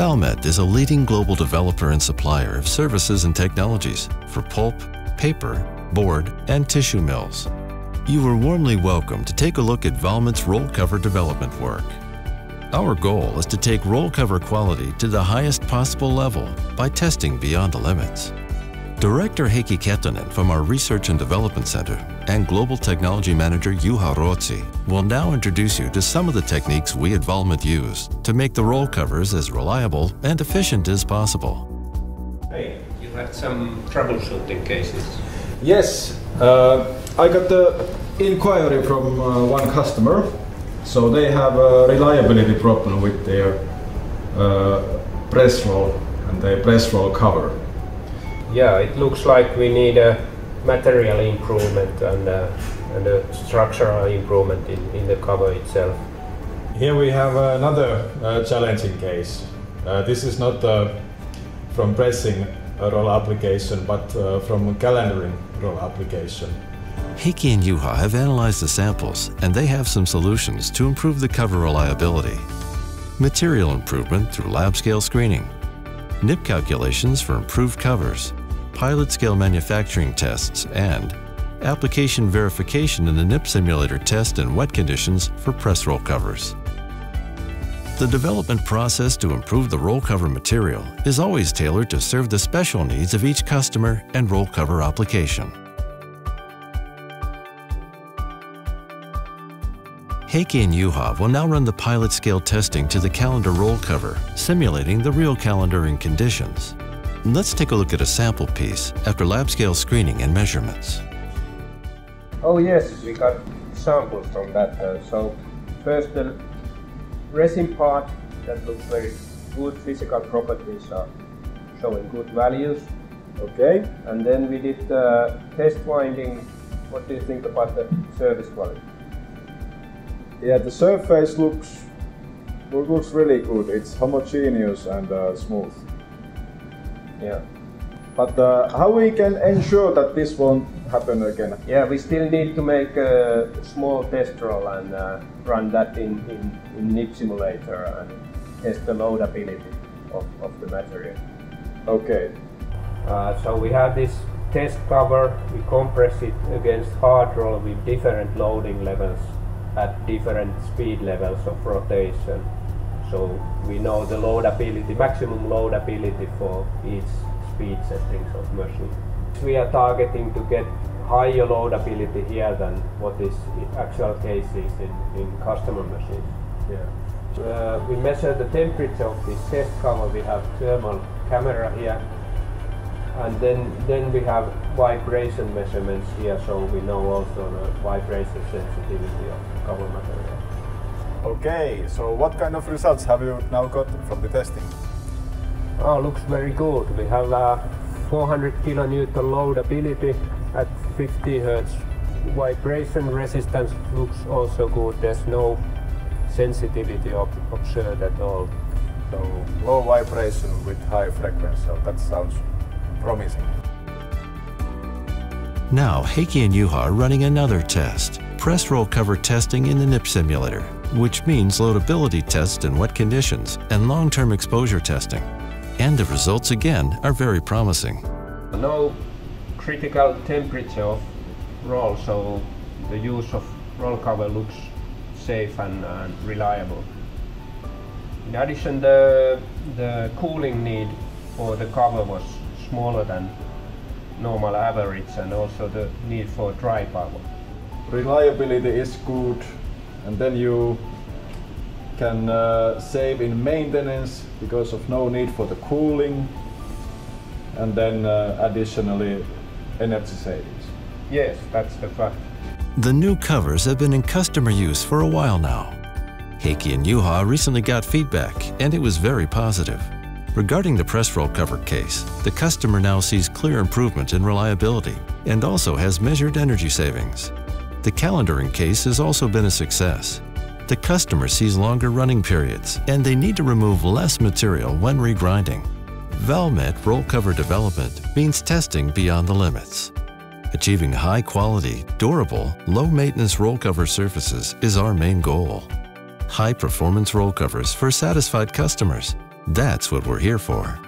Valmet is a leading global developer and supplier of services and technologies for pulp, paper, board, and tissue mills. You are warmly welcome to take a look at Valmet's roll cover development work. Our goal is to take roll cover quality to the highest possible level by testing beyond the limits. Director Heikki Kettunen from our Research and Development Center and Global Technology Manager Juha Ruotsi will now introduce you to some of the techniques we at Valmet use to make the roll covers as reliable and efficient as possible. Hey, you had some troubleshooting cases. Yes, uh, I got the inquiry from uh, one customer. So they have a reliability problem with their uh, press roll and their press roll cover. Yeah, it looks like we need a material improvement and, uh, and a structural improvement in, in the cover itself. Here we have another uh, challenging case. Uh, this is not uh, from pressing a roll application, but uh, from calendering roll application. Heikki and Juha have analyzed the samples and they have some solutions to improve the cover reliability. Material improvement through lab scale screening, nip calculations for improved covers, pilot scale manufacturing tests, and application verification in the nip simulator test in wet conditions for press roll covers. The development process to improve the roll cover material is always tailored to serve the special needs of each customer and roll cover application. Heikki and Juha will now run the pilot scale testing to the calender roll cover, simulating the real calendar in conditions. Let's take a look at a sample piece after lab scale screening and measurements. Oh yes, we got samples from that. Uh, so first the resin part that looks very good physical properties are showing good values. Okay, and then we did the test winding. What do you think about the service quality? Yeah, the surface looks looks really good. It's homogeneous and uh, smooth. Yeah. But uh, how we can ensure that this won't happen again? Yeah, we still need to make a small test roll and uh, run that in, in, in NIP simulator and test the loadability of, of the material. Okay. Uh, so we have this test cover, we compress it against hard roll with different loading levels at different speed levels of rotation. So we know the loadability, maximum loadability for each speed settings of machine. We are targeting to get higher loadability here than what is actual cases in, in customer machines. Yeah. Uh, we measure the temperature of this test cover. We have thermal camera here and then then we have vibration measurements here so we know also the vibration sensitivity of cover material. Okay, so what kind of results have you now got from the testing? Oh, looks very good. We have a 400 kilonewton loadability at 50 hertz. Vibration resistance looks also good. There's no sensitivity observed at all. So low vibration with high frequency. So that sounds promising. Now, Heikki and Juha are running another test, press roll cover testing in the NIP simulator, which means loadability tests in wet conditions and long-term exposure testing. And the results again are very promising. No critical temperature of roll, so the use of roll cover looks safe and, and reliable. In addition, the, the cooling need for the cover was smaller than normal average and also the need for dry power. Reliability is good and then you can uh, save in maintenance because of no need for the cooling and then uh, additionally energy savings. Yes, that's the fact. The new covers have been in customer use for a while now. Heikki and Juha recently got feedback and it was very positive. Regarding the press roll cover case, the customer now sees clear improvement in reliability and also has measured energy savings. The calendering case has also been a success. The customer sees longer running periods and they need to remove less material when regrinding. Valmet roll cover development means testing beyond the limits. Achieving high quality, durable, low maintenance roll cover surfaces is our main goal. High performance roll covers for satisfied customers That's what we're here for.